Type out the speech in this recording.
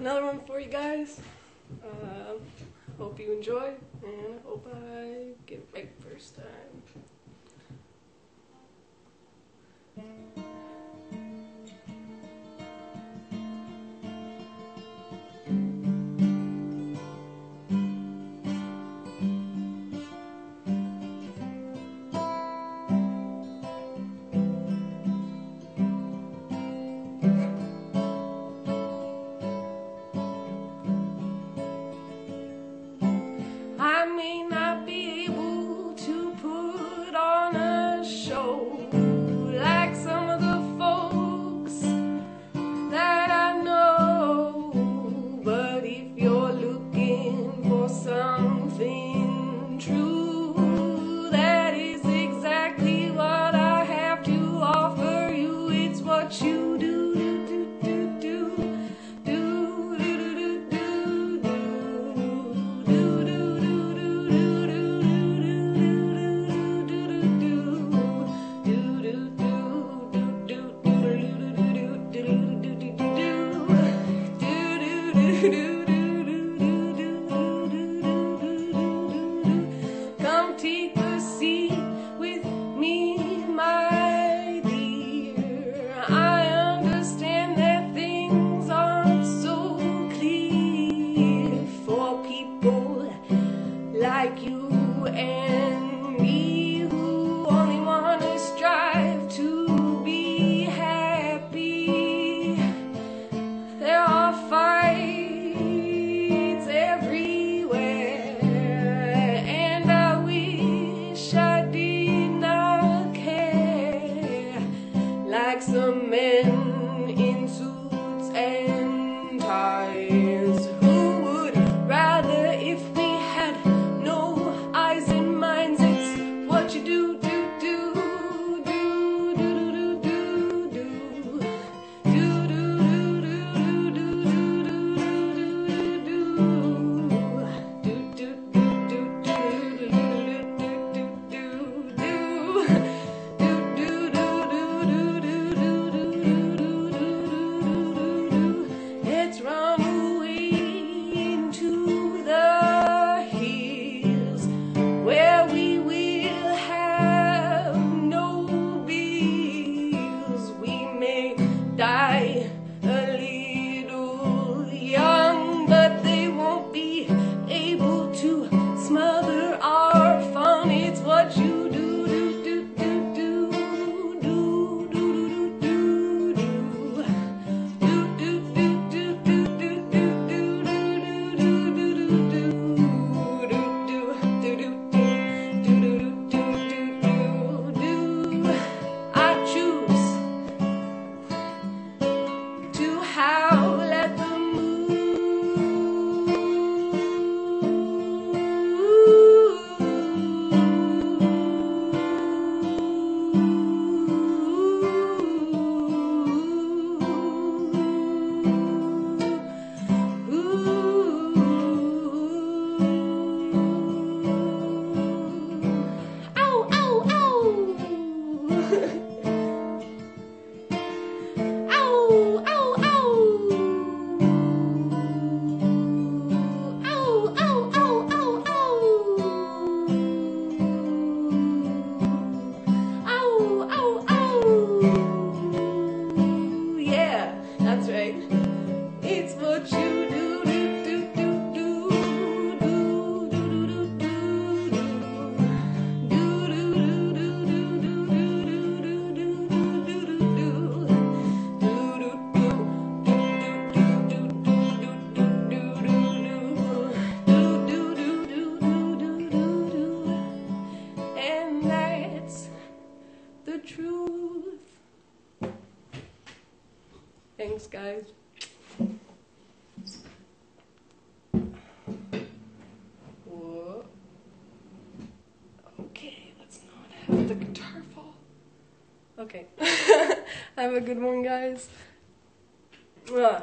another one for you guys. Uh, hope you enjoy, and hope I get it right first time. like some men. the truth. Thanks, guys. Okay, let's not have the guitar fall. Okay. have a good one, guys. Ugh.